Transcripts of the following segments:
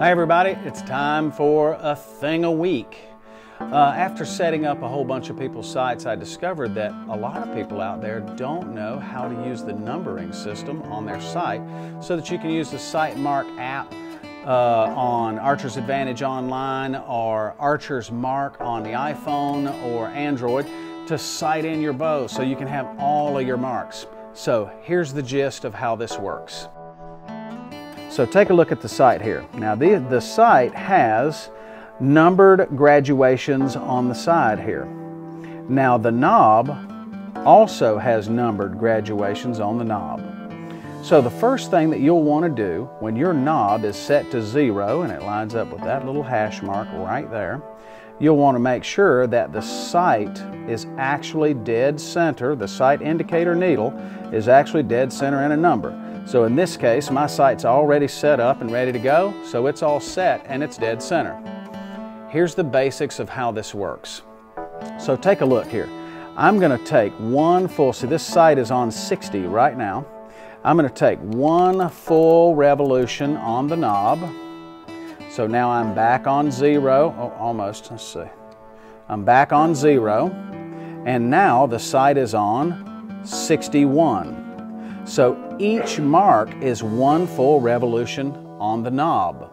Hi everybody, it's time for a thing a week. Uh, after setting up a whole bunch of people's sights, I discovered that a lot of people out there don't know how to use the numbering system on their sight so that you can use the SiteMark app uh, on Archer's Advantage Online or Archer's Mark on the iPhone or Android to sight in your bow so you can have all of your marks. So here's the gist of how this works. So take a look at the sight here. Now the, the sight has numbered graduations on the side here. Now the knob also has numbered graduations on the knob. So the first thing that you'll want to do when your knob is set to zero and it lines up with that little hash mark right there, you'll want to make sure that the sight is actually dead center, the sight indicator needle is actually dead center in a number. So in this case, my sight's already set up and ready to go, so it's all set and it's dead center. Here's the basics of how this works. So take a look here. I'm going to take one full, see this sight is on 60 right now. I'm going to take one full revolution on the knob. So now I'm back on zero, oh, almost, let's see. I'm back on zero, and now the sight is on 61. So each mark is one full revolution on the knob.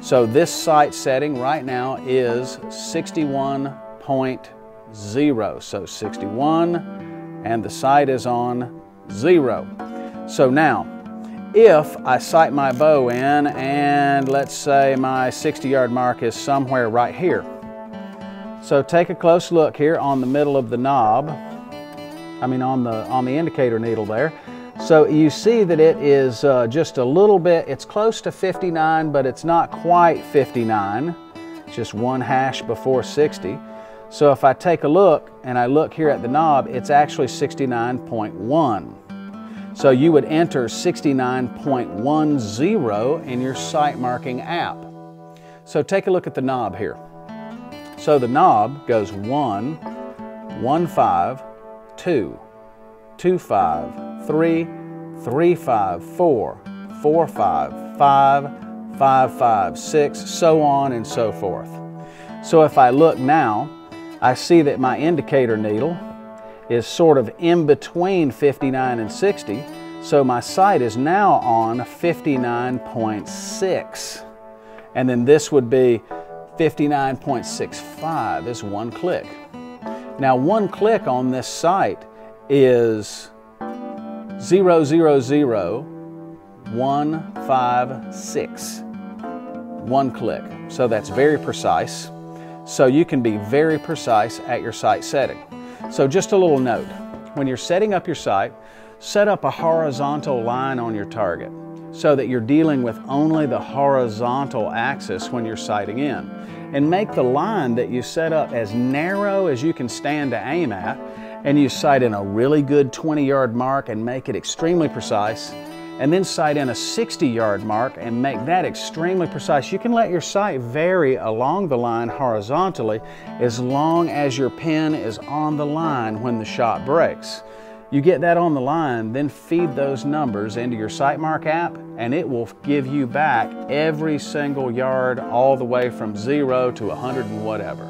So this sight setting right now is 61.0. So 61 and the sight is on zero. So now, if I sight my bow in and let's say my 60 yard mark is somewhere right here. So take a close look here on the middle of the knob. I mean on the, on the indicator needle there. So you see that it is uh, just a little bit, it's close to 59, but it's not quite 59. It's just one hash before 60. So if I take a look and I look here at the knob, it's actually 69.1. So you would enter 69.10 in your sight marking app. So take a look at the knob here. So the knob goes 1, 1, 5, 2, 2, 5, 3 3 5 4 4 5 5 5 6 so on and so forth. So if I look now, I see that my indicator needle is sort of in between 59 and 60, so my sight is now on 59.6. And then this would be 59.65 is one click. Now one click on this sight is 000156. One click. So that's very precise. So you can be very precise at your sight setting. So just a little note. When you're setting up your sight, set up a horizontal line on your target so that you're dealing with only the horizontal axis when you're sighting in. And make the line that you set up as narrow as you can stand to aim at and you sight in a really good 20 yard mark and make it extremely precise, and then sight in a 60 yard mark and make that extremely precise. You can let your sight vary along the line horizontally as long as your pin is on the line when the shot breaks. You get that on the line, then feed those numbers into your SiteMark app, and it will give you back every single yard all the way from zero to 100 and whatever.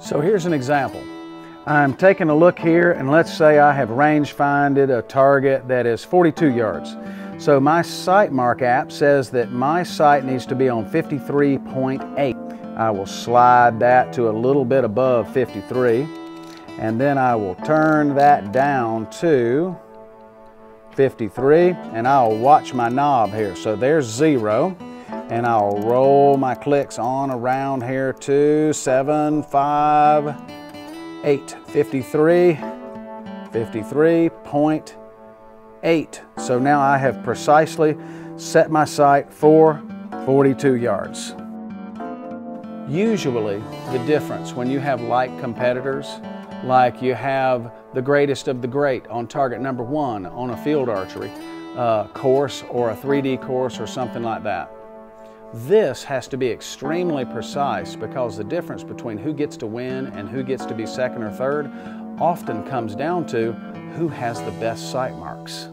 So here's an example. I'm taking a look here and let's say I have range finded a target that is 42 yards. So my sight SiteMark app says that my sight needs to be on 53.8. I will slide that to a little bit above 53 and then I will turn that down to 53 and I'll watch my knob here. So there's zero and I'll roll my clicks on around here to 7, 5, 8, 53, 53.8. So now I have precisely set my sight for 42 yards. Usually the difference when you have like competitors, like you have the greatest of the great on target number one on a field archery uh, course or a 3D course or something like that. This has to be extremely precise because the difference between who gets to win and who gets to be second or third often comes down to who has the best sight marks.